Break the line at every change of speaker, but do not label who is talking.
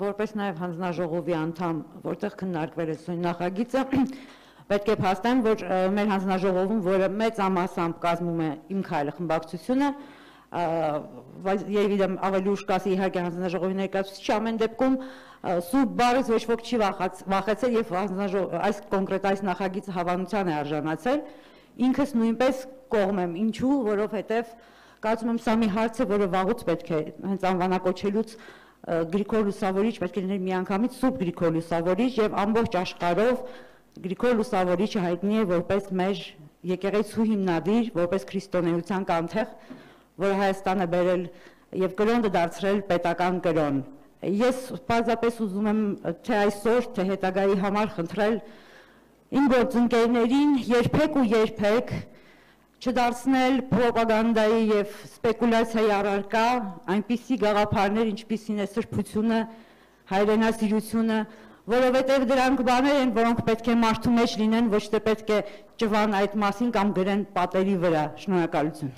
որպես նաև հանձնաժողովի անդամ, որտեղ քննարկվել է սույն նախագիծը, պետք է փաստեմ, որ մեր հանձնաժողովում, որը մեծ ամասամբ կազմում է իմ քայլը խմբակցությունը, երևի դա ավելի ուշ կասի իհարկե հանձնաժողովի ներկայացուցիչը ամեն դեպքում սուրբ բառից ոչ ոք չի վախեցել եւ այս կոնկրետ այս նախագիծը հավանության է արժանացել ինքս նույնպես կողմ եմ ինչու որովհետեւ կարծում եմ սա մի հարց է որը վաղուց պետք է հենց անվանակոչելուց Գրիգոր Լուսավորիչ պետք է լիներ միանգամից սուրբ Գրիգոր Լուսավորիչ եւ ամբողջ աշխարհով Գրիգոր Լուսավորիչը հայտնի է որպես մեր եկեղեցու հիմնադիր, որպես քրիստոնեության կանթեղ, որը Հայաստանը բերել եւ կրոնը դարձրել պետական կրոն։ Ես պարզապես ուզում եմ թե այսօր, թե հետագայի համար խնդրել իմ գործընկերներին երբեք ու երբեք չդարձնել ռոպագանդայի եւ սպեկուլյացիայի առարկա այնպիսի գաղափարներ, ինչպիսին է սրբությունը, հայրենասիրությունը, որովհետև դրանք բաներ են, որոնք պետք է մարդու մեջ լինեն, ոչ թե պետք է ճվան այդ մասին կամ գրեն պատերի վրա։ Շնորհակալություն։